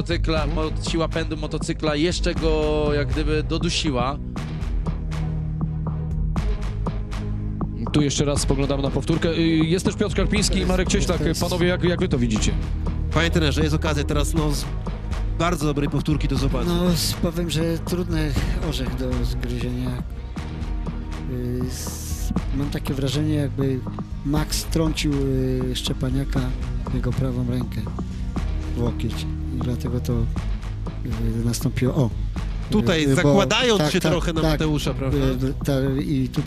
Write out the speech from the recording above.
motocykla, mo, siła pędu motocykla jeszcze go jak gdyby dodusiła. Tu jeszcze raz spoglądamy na powtórkę. Y, Jest też Piotr Karpiński i Marek Cieślak. Panowie, jak, jak wy to widzicie? Panie trenerze, jest okazja teraz no, bardzo dobrej powtórki do zobaczyć. No, powiem, że trudny orzech do zgryzienia. Y, Mam takie wrażenie, jakby Max trącił y, Szczepaniaka w jego prawą rękę łokieć. I dlatego to y, nastąpiło. O! Tutaj bo- zakładając tak, się tak, trochę na tak, Mateusza, prawda? y, ta- I tu